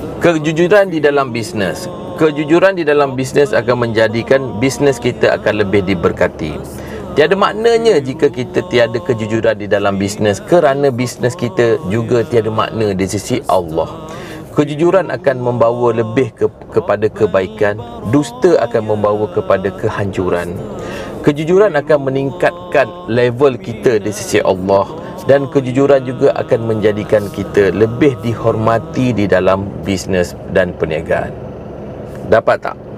Kejujuran di dalam bisnes. Kejujuran di dalam bisnes akan menjadikan bisnes kita akan lebih diberkati. Tiada maknanya jika kita tiada kejujuran di dalam bisnes Kerana bisnes kita juga tiada makna di sisi Allah. Kejujuran akan membawa lebih ke, kepada kebaikan Dusta akan membawa kepada kehancuran. Kejujuran akan meningkatkan level kita di sisi Allah dan kejujuran juga akan menjadikan kita lebih dihormati di dalam bisnes dan perniagaan. Dapat tak?